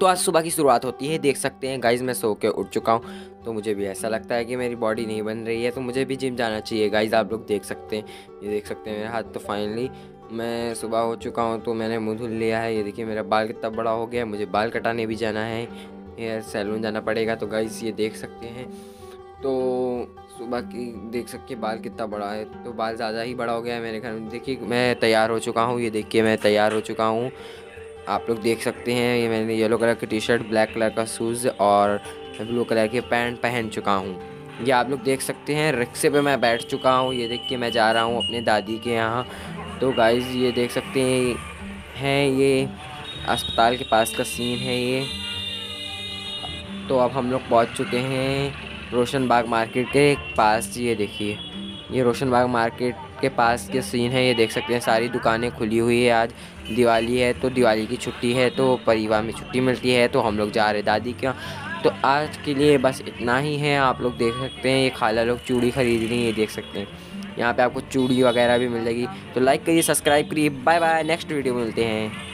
तो आज सुबह की शुरुआत होती है, देख सकते हैं। गाइज़ मैं सो के उठ चुका हूँ तो मुझे भी ऐसा लगता है कि मेरी बॉडी नहीं बन रही है तो मुझे भी जिम जाना चाहिए। गाइज़ आप लोग देख सकते हैं, ये देख सकते हैं मेरे हाथ। तो फाइनली मैं सुबह हो चुका हूँ तो मैंने मुँह धुल लिया है। ये देखिए, मेरा बाल कितना बड़ा हो गया है, मुझे बाल कटाने भी जाना है हेयर सैलून जाना पड़ेगा। तो गाइज़ ये देख सकते हैं तो सुबह की देख सकते बाल कितना बड़ा है। तो बाल ज़्यादा ही बड़ा हो गया है मेरे घर में। देखिए, मैं तैयार हो चुका हूँ, ये देखिए, मैं तैयार हो चुका हूँ। आप लोग देख सकते हैं, ये मैंने येलो कलर की टी शर्ट ब्लैक कलर का शूज़ और ब्लू कलर के पैंट पहन चुका हूँ। ये आप लोग देख सकते हैं, रिक्शे पे मैं बैठ चुका हूँ, ये देख के मैं जा रहा हूँ अपने दादी के यहाँ। तो गाइज़ ये देख सकते हैं हैं ये अस्पताल के पास का सीन है ये। तो अब हम लोग पहुँच चुके हैं रोशन बाग मार्केट के पास, ये देखिए, ये रोशन बाग मार्केट के पास के सीन है, ये देख सकते हैं, सारी दुकानें खुली हुई है आज। दिवाली है तो दिवाली की छुट्टी है तो परिवार में छुट्टी मिलती है तो हम लोग जा रहे दादी के तो आज के लिए बस इतना ही है, आप लोग देख सकते हैं, ये खाला लोग चूड़ी खरीद रही ये देख सकते हैं। यहाँ पे आपको चूड़ी वगैरह भी मिल जाएगी। तो लाइक करिए सब्सक्राइब करिए बाय बाय नेक्स्ट वीडियो मिलते हैं।